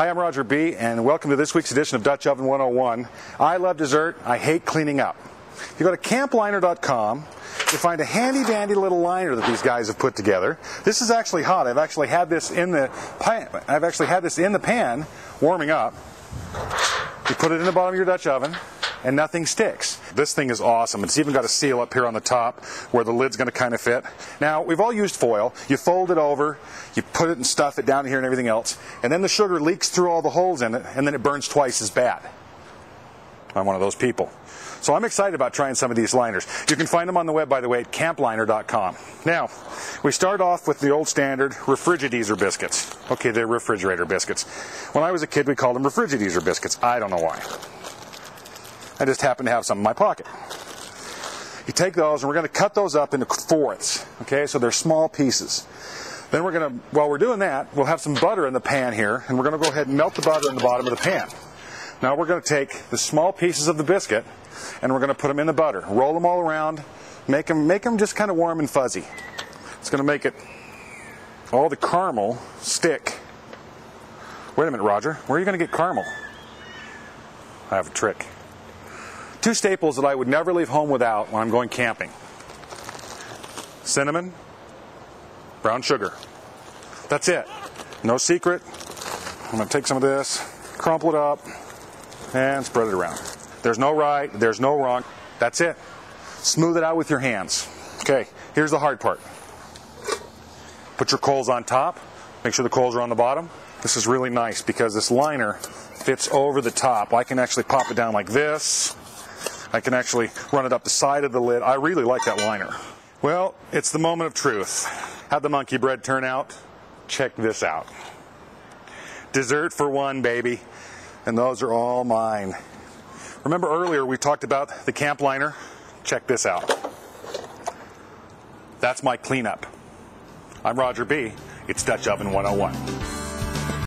Hi, I'm Roger B., and welcome to this week's edition of Dutch Oven 101. I love dessert. I hate cleaning up. If you go to campliner.com, you find a handy dandy little liner that these guys have put together. This is actually hot. I've actually had this in the pan. I've actually had this in the pan warming up. You put it in the bottom of your Dutch oven and nothing sticks. This thing is awesome. It's even got a seal up here on the top where the lid's going to kind of fit. Now, we've all used foil. You fold it over, you put it and stuff it down here and everything else, and then the sugar leaks through all the holes in it, and then it burns twice as bad. I'm one of those people. So I'm excited about trying some of these liners. You can find them on the web, by the way, at campliner.com. Now, we start off with the old standard refrigerator biscuits. Okay, they're refrigerator biscuits. When I was a kid, we called them refrigerator biscuits. I don't know why. I just happen to have some in my pocket. You take those and we're going to cut those up into fourths. Okay, so they're small pieces. Then we're going to, while we're doing that, we'll have some butter in the pan here, and we're going to go ahead and melt the butter in the bottom of the pan. Now we're going to take the small pieces of the biscuit and we're going to put them in the butter. Roll them all around, make them, make them just kind of warm and fuzzy. It's going to make it all the caramel stick. Wait a minute, Roger. Where are you going to get caramel? I have a trick. Two staples that I would never leave home without when I'm going camping cinnamon, brown sugar. That's it. No secret. I'm going to take some of this, crumple it up, and spread it around. There's no right, there's no wrong. That's it. Smooth it out with your hands. Okay, here's the hard part. Put your coals on top. Make sure the coals are on the bottom. This is really nice because this liner fits over the top. I can actually pop it down like this. I can actually run it up the side of the lid. I really like that liner. Well, it's the moment of truth. How'd the monkey bread turn out? Check this out. Dessert for one, baby. And those are all mine. Remember earlier we talked about the camp liner? Check this out. That's my cleanup. I'm Roger B. It's Dutch Oven 101.